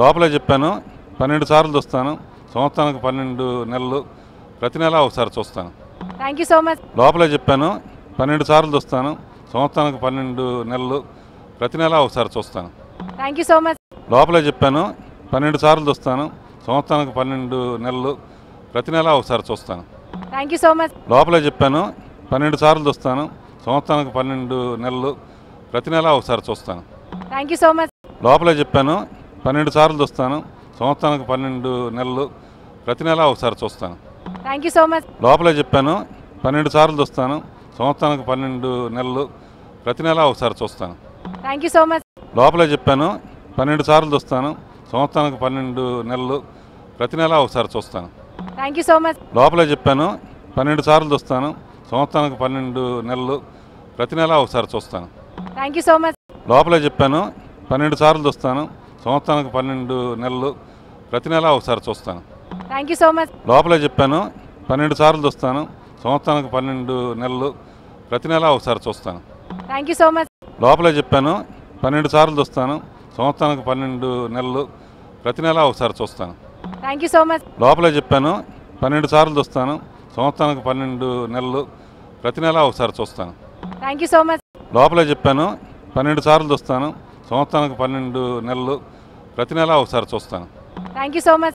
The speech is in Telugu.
లోపలే చెప్పాను పన్నెండు సార్లు చూస్తాను సంవత్సరానికి పన్నెండు నెలలు ప్రతి నెల ఒకసారి చూస్తాను. థ్యాంక్ యూ సో మచ్ లోపలే చెప్పాను పన్నెండు సార్లు చూస్తాను సంవత్సరానికి పన్నెండు నెలలు ప్రతి నెల ఒకసారి చూస్తాను. థ్యాంక్ యూ సో మచ్ లోపలే చెప్పాను పన్నెండు సార్లు చూస్తాను సంవత్సరానికి పన్నెండు నెలలు ప్రతి నెల ఒకసారి చూస్తాను. థ్యాంక్ యూ సో మచ్ లోపలే చెప్పాను పన్నెండు సార్లు చూస్తాను సంవత్సరానికి పన్నెండు నెలలు ప్రతి నెల ఒకసారి చూస్తాను. థ్యాంక్ యూ సో మచ్ లోపలే చెప్పాను పన్నెండు సార్లు చూస్తాను. సంవత్సరానికి పన్నెండు నెలలు. ప్రతి నెల ఒకసారి చూస్తాను. థ్యాంక్ యూ సో మచ్ లోపలే చెప్పాను. పన్నెండు సార్లు చూస్తాను. సంవత్సరానికి పన్నెండు నెలలు. ప్రతి నెల ఒకసారి చూస్తాను. థ్యాంక్ యూ సో మచ్ లోపలే చెప్పాను. పన్నెండు సార్లు చూస్తాను. సంవత్సరానికి పన్నెండు నెలలు. ప్రతి నెల ఒకసారి చూస్తాను. థ్యాంక్ యూ సో మచ్ లోపలే చెప్పాను. పన్నెండు సార్లు చూస్తాను. సంవత్సరానికి పన్నెండు నెలలు. ప్రతి నెల ఒకసారి చూస్తాను. థ్యాంక్ యూ సో మచ్ లోపలే చెప్పాను. పన్నెండు సార్లు చూస్తాను. సంవత్సరానికి పన్నెండు నెలలు. ప్రతి నెల ఒకసారి చూస్తాను. థ్యాంక్ యూ సో మచ్ లోపలే చెప్పాను పన్నెండు సార్లు చూస్తాను. సంవత్సరానికి పన్నెండు నెలలు. ప్రతి నెల ఒకసారి చూస్తాను. థ్యాంక్ యూ సో మచ్ లోపలే చెప్పాను పన్నెండు సార్లు చూస్తాను. సంవత్సరానికి పన్నెండు నెలలు. ప్రతి నెల ఒకసారి చూస్తాను. థ్యాంక్ యూ సో మచ్ లోపలే చెప్పాను పన్నెండు సార్లు చూస్తాను. సంవత్సరానికి పన్నెండు నెలలు. ప్రతి నెల ఒకసారి చూస్తాను. థ్యాంక్ యూ సో మచ్ లోపలే చెప్పాను పన్నెండు సార్లు చూస్తాను. సంవత్సరానికి పన్నెండు నెలలు. ప్రతి నెల ఒకసారి చూస్తాను. Thank you so much